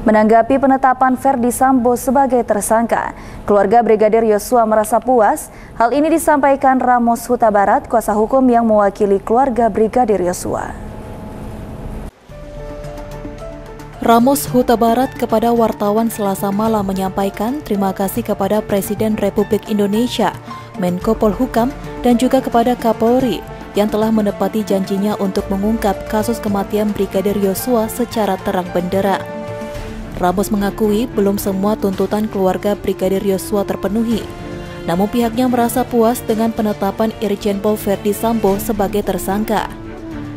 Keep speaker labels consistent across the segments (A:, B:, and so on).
A: Menanggapi penetapan Verdi Sambo sebagai tersangka, keluarga Brigadir Yosua merasa puas. Hal ini disampaikan Ramos Huta Barat, kuasa hukum yang mewakili keluarga Brigadir Yosua.
B: Ramos Huta Barat kepada wartawan Selasa malam menyampaikan terima kasih kepada Presiden Republik Indonesia, Menko Polhukam, dan juga kepada Kapolri yang telah menepati janjinya untuk mengungkap kasus kematian Brigadir Yosua secara terang benderang. Ramos mengakui belum semua tuntutan keluarga Brigadir Yosua terpenuhi. Namun pihaknya merasa puas dengan penetapan Irjen Pol Verdi Sambo sebagai tersangka.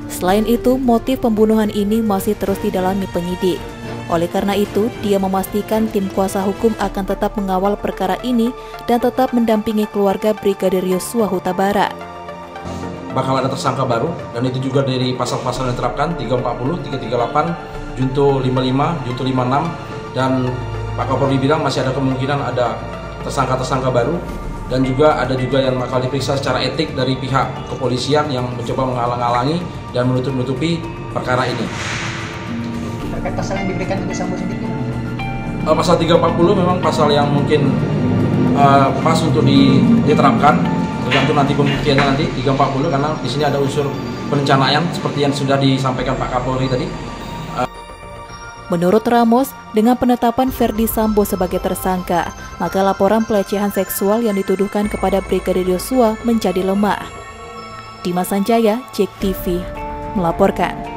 B: Selain itu, motif pembunuhan ini masih terus didalami penyidik. Oleh karena itu, dia memastikan tim kuasa hukum akan tetap mengawal perkara ini dan tetap mendampingi keluarga Brigadir Yosua Huta Barat.
C: Bakal ada tersangka baru dan itu juga dari pasal-pasal yang diterapkan 340, 338, Junto 55, Junto 56 dan Pak Kapolri bilang masih ada kemungkinan ada tersangka-tersangka baru dan juga ada juga yang bakal diperiksa secara etik dari pihak kepolisian yang mencoba menghalang-halangi dan menutup-nutupi perkara ini.
D: Terkait pasal yang diberikan itu Sambo sendiri?
C: Uh, pasal 340 memang pasal yang mungkin uh, pas untuk diterapkan tergantung nanti pembuktiannya nanti 340 karena di sini ada unsur perencanaan seperti yang sudah disampaikan Pak Kapolri tadi
B: Menurut Ramos, dengan penetapan Verdi Sambo sebagai tersangka, maka laporan pelecehan seksual yang dituduhkan kepada Brigadir Yosua menjadi lemah. Dimas Sanjaya, Cek TV, melaporkan.